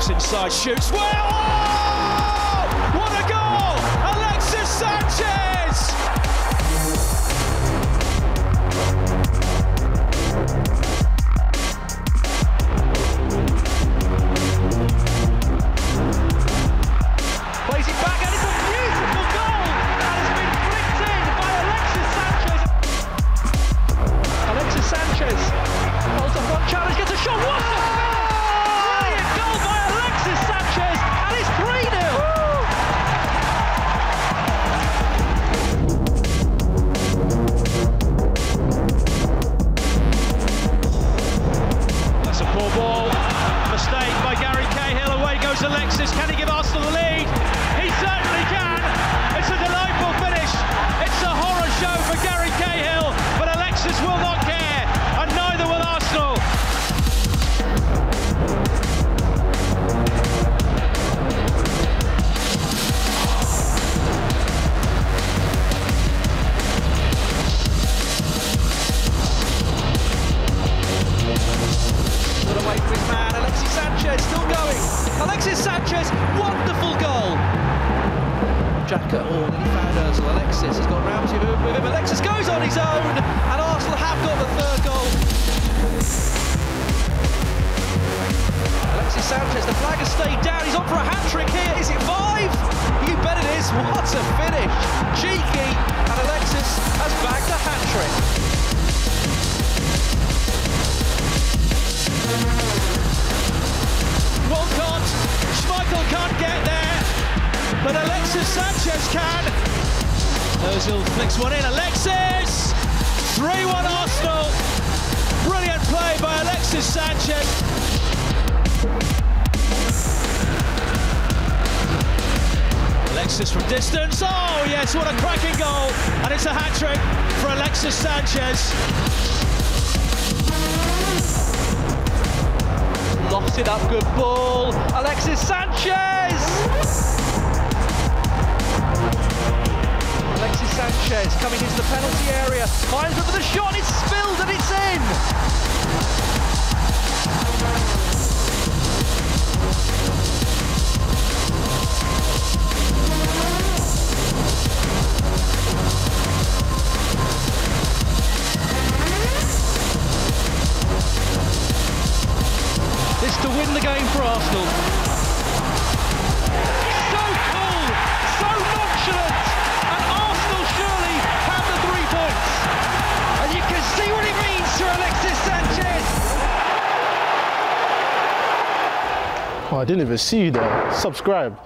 Sanchez inside, shoots well. Oh! Alexis. Can he give Arsenal the lead? He certainly can. It's a delightful finish. It's a horror show for Gary Cahill, but Alexis will not Alexis Sanchez, wonderful goal. Xhaka, oh, nearly found Ozil. Alexis has got to him with him. Alexis goes on his own, and Arsenal have got the third goal. Alexis Sanchez, the flag has stayed down. He's on for a hat trick here. Is it five? You bet it is. What a finish. Cheeky, and Alexis has bagged a hat but Alexis Sanchez can. Ozil flicks one in. Alexis! 3-1 Arsenal. Brilliant play by Alexis Sanchez. Alexis from distance. Oh, yes, what a cracking goal. And it's a hat trick for Alexis Sanchez. Lost it up, good ball. Alexis Sanchez! Sanchez coming into the penalty area. Finds it for the shot, it's spilled and it's in! This to win the game for Arsenal. Oh, I didn't even see you there. Subscribe.